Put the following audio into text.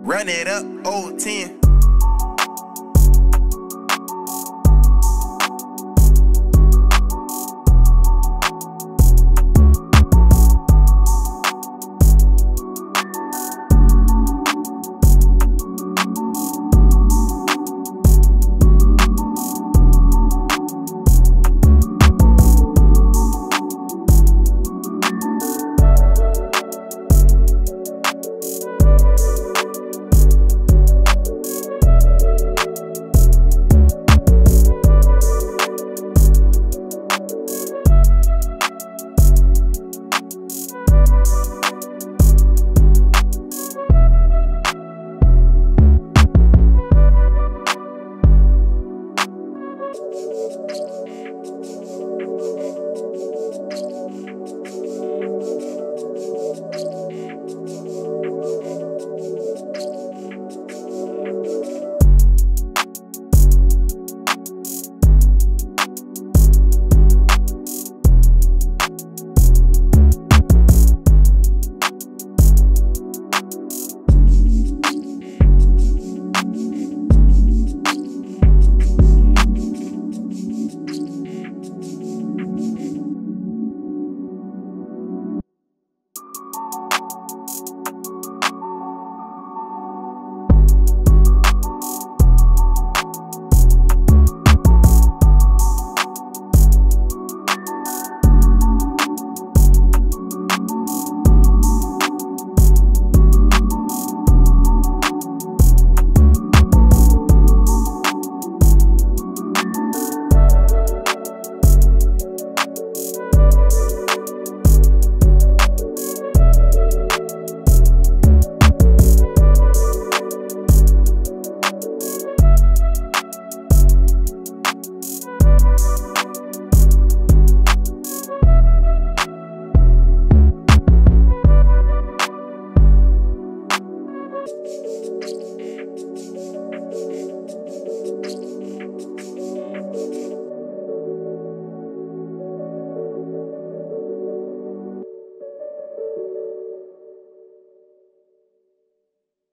Run it up, old 10.